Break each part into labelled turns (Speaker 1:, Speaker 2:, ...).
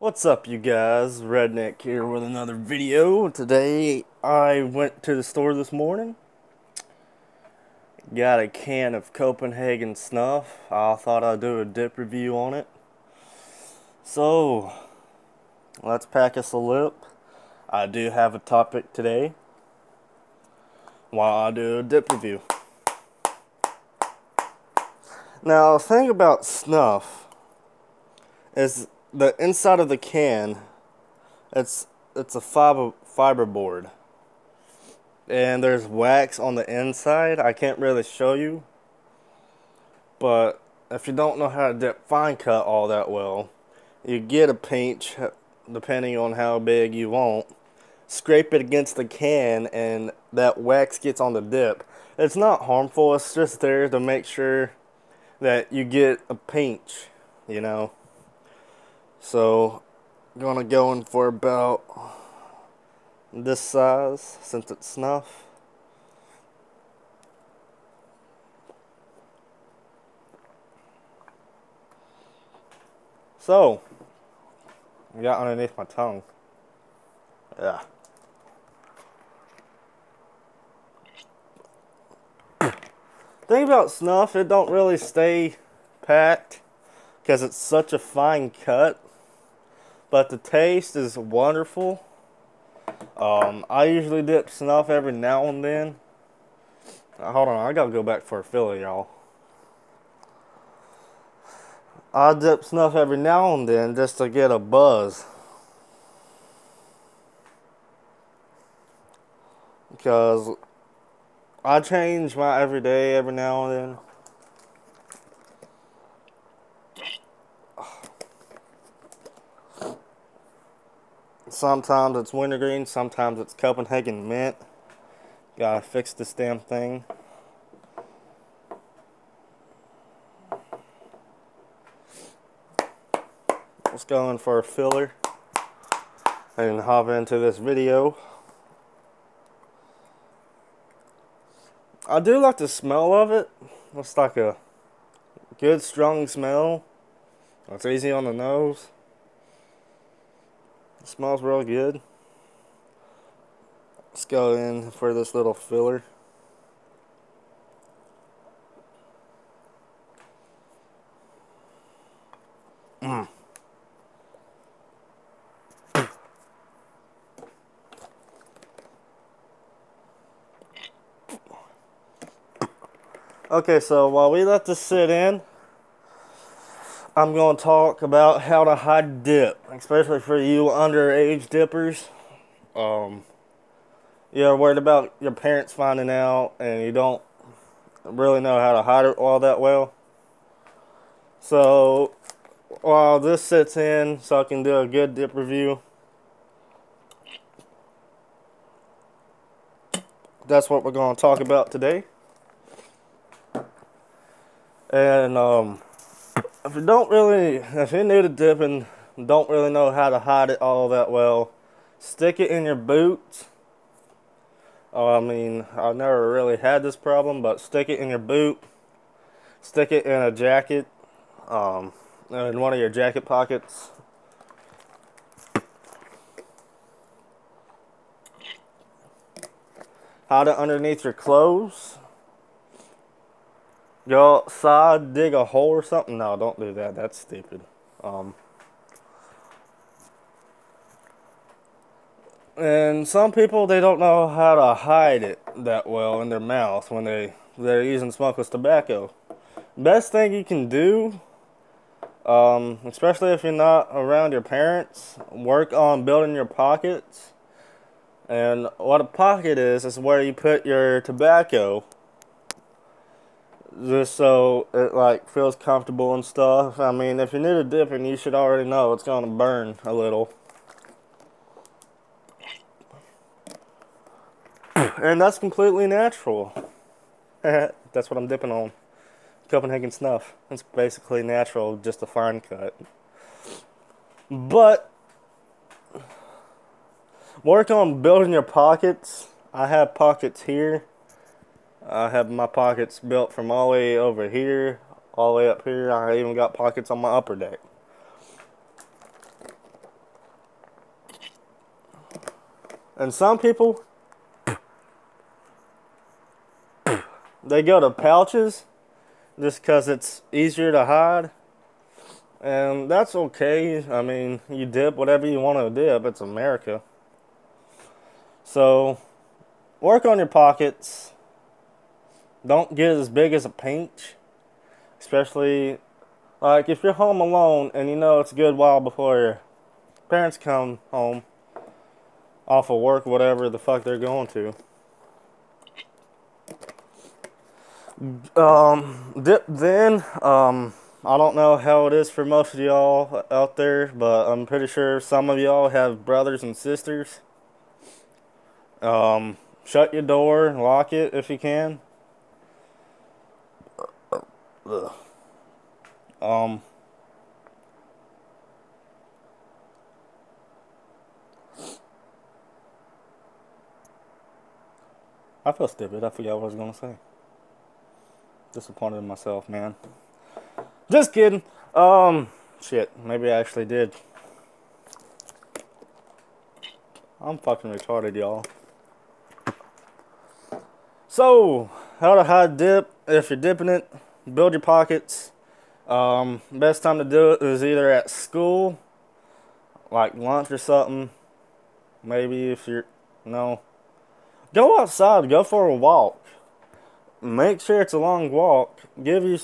Speaker 1: What's up you guys? Redneck here with another video. Today I went to the store this morning. Got a can of Copenhagen Snuff. I thought I'd do a dip review on it. So, let's pack us a lip. I do have a topic today while I do a dip review. Now, the thing about snuff is the inside of the can. It's it's a fiber fiber board, and there's wax on the inside. I can't really show you, but if you don't know how to dip fine cut all that well, you get a pinch depending on how big you want. Scrape it against the can, and that wax gets on the dip. It's not harmful. It's just there to make sure that you get a pinch, you know. So, gonna go in for about this size since it's snuff. So, I got underneath my tongue. Yeah. thing about snuff, it don't really stay packed because it's such a fine cut. But the taste is wonderful. Um, I usually dip snuff every now and then. Uh, hold on, I gotta go back for a fill, y'all. I dip snuff every now and then just to get a buzz. Because I change my everyday every now and then. Sometimes it's wintergreen, sometimes it's Copenhagen mint. Gotta fix this damn thing. Let's go in for a filler and hop into this video. I do like the smell of it. It's like a good strong smell. It's easy on the nose. It smells real good. Let's go in for this little filler. Mm. Okay, so while we let this sit in, I'm going to talk about how to hide dip, especially for you underage dippers. Um, you're worried about your parents finding out and you don't really know how to hide it all that well. So, while this sits in, so I can do a good dip review, that's what we're going to talk about today. And um, if you don't really, if you're new to dipping, don't really know how to hide it all that well, stick it in your boot. Uh, I mean, I've never really had this problem, but stick it in your boot, stick it in a jacket, um, in one of your jacket pockets. Hide it underneath your clothes. Go outside, dig a hole or something? No, don't do that. That's stupid. Um, and some people, they don't know how to hide it that well in their mouth when they, they're using smokeless tobacco. Best thing you can do, um, especially if you're not around your parents, work on building your pockets. And what a pocket is, is where you put your tobacco just so it like feels comfortable and stuff. I mean, if you're new to dipping, you should already know it's gonna burn a little. And that's completely natural. that's what I'm dipping on. Copenhagen snuff. It's basically natural, just a fine cut. But work on building your pockets. I have pockets here I have my pockets built from all the way over here, all the way up here. I even got pockets on my upper deck. And some people, they go to pouches just because it's easier to hide. And that's okay. I mean, you dip whatever you want to dip. It's America. So, work on your pockets. Don't get as big as a pinch. Especially, like, if you're home alone and you know it's a good while before your parents come home off of work, whatever the fuck they're going to. Um, dip then, um, I don't know how it is for most of y'all out there, but I'm pretty sure some of y'all have brothers and sisters. Um, shut your door, lock it if you can. Um, I feel stupid. I forgot what I was gonna say. Disappointed in myself, man. Just kidding. Um, shit. Maybe I actually did. I'm fucking retarded, y'all. So, how to hide dip. If you're dipping it, build your pockets. Um, best time to do it is either at school, like lunch or something. Maybe if you're, no. Go outside, go for a walk. Make sure it's a long walk. Give you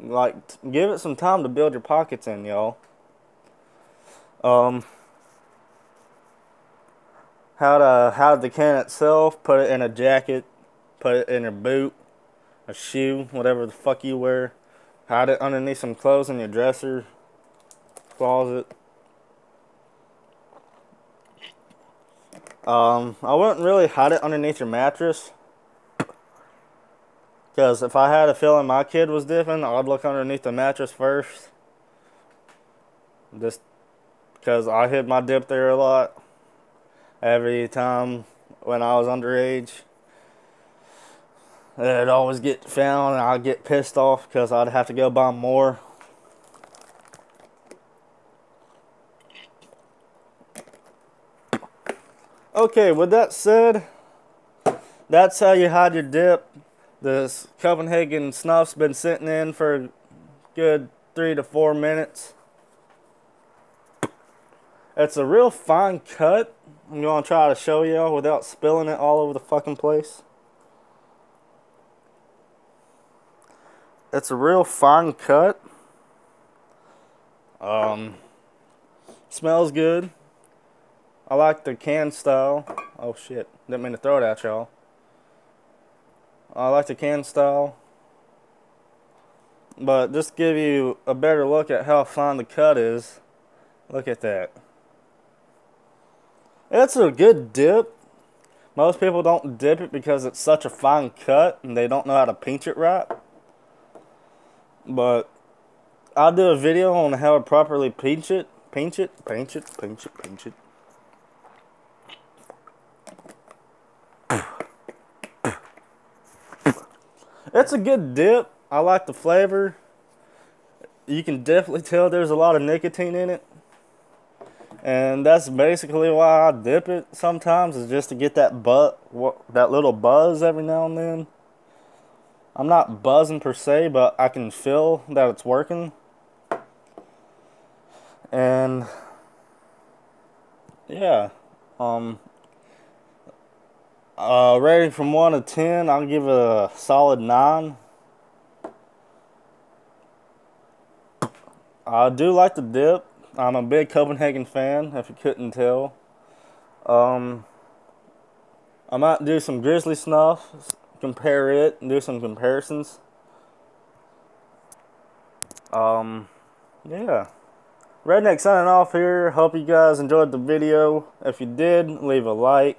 Speaker 1: like give it some time to build your pockets in, y'all. Um, how to hide the can itself? Put it in a jacket, put it in your boot, a shoe, whatever the fuck you wear. Hide it underneath some clothes in your dresser, closet. Um, I wouldn't really hide it underneath your mattress. Because if I had a feeling my kid was dipping, I'd look underneath the mattress first. Just because I hid my dip there a lot. Every time when I was underage. It'd always get found and I'd get pissed off because I'd have to go buy more. Okay, with that said, that's how you hide your dip. This Copenhagen snuff's been sitting in for good three to four minutes. It's a real fine cut. I'm going to try to show y'all without spilling it all over the fucking place. It's a real fine cut. Um, smells good. I like the can style. Oh shit, didn't mean to throw it at y'all. I like the can style. But just give you a better look at how fine the cut is. Look at that. It's a good dip. Most people don't dip it because it's such a fine cut and they don't know how to pinch it right. But I'll do a video on how to properly pinch it. Pinch it, pinch it, pinch it, pinch it. It's a good dip. I like the flavor. You can definitely tell there's a lot of nicotine in it. And that's basically why I dip it sometimes is just to get that butt that little buzz every now and then. I'm not buzzing per se, but I can feel that it's working. And yeah, um uh, rating from 1 to 10, I'll give it a solid 9. I do like the dip. I'm a big Copenhagen fan, if you couldn't tell. Um, I might do some Grizzly Snuff, compare it, and do some comparisons. Um, yeah. Redneck signing off here. Hope you guys enjoyed the video. If you did, leave a like.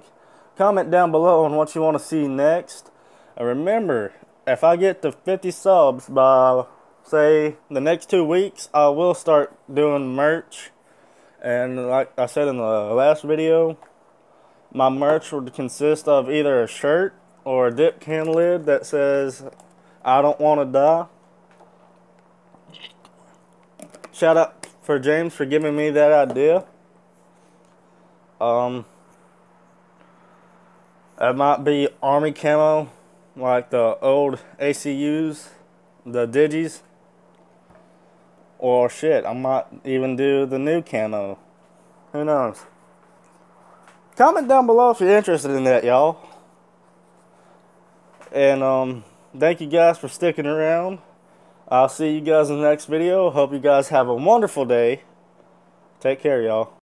Speaker 1: Comment down below on what you want to see next. And remember, if I get to 50 subs by, say, the next two weeks, I will start doing merch. And like I said in the last video, my merch would consist of either a shirt or a dip can lid that says, I don't want to die. Shout out for James for giving me that idea. Um, It might be army camo, like the old ACUs, the Digis. Or shit, I might even do the new camo. Who knows? Comment down below if you're interested in that, y'all. And um, thank you guys for sticking around. I'll see you guys in the next video. Hope you guys have a wonderful day. Take care, y'all.